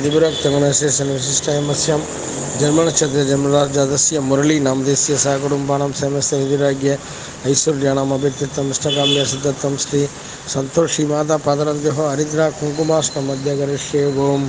अधिविरक्तगुणशेषणविशिष्टायमस्यां जन्मनक्षत्रे जन्मराजातस्य मुरली नामदेस्य सह कुटुम्बानां समस्य निधिराज्ञ ऐश्वर्याणाम् इष्टकाम्य सिद्धत्वं श्री सन्तोषी माता पादरद्योः हरिद्रा कुङ्कुमाष्टमध्य करिष्ये ओम्।